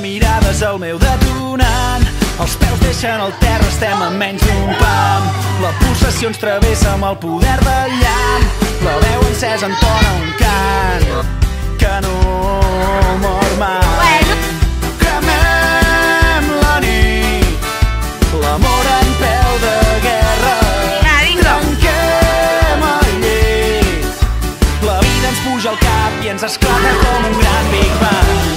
mirades al meu detonant. Els peus deixen el terra, estem a menys d'un pam. La pulsació ens travessa amb el poder del llamp. La veu encesa entona un cant que no mor mai. Bueno. Cremem la nit, l'amor en peu de guerra. Tanquem el llit, la vida ens puja al cap i ens esclata com un gran Big Bang.